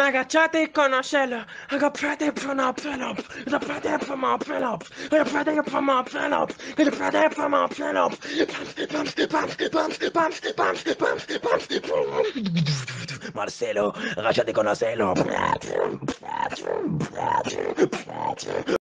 agachate y conocelo. Agachate for my pull-up. Agachate for my pull-up. Agachate for my pull-up. Agachate for my pull-up. Marcelo, agachate con Marcelo.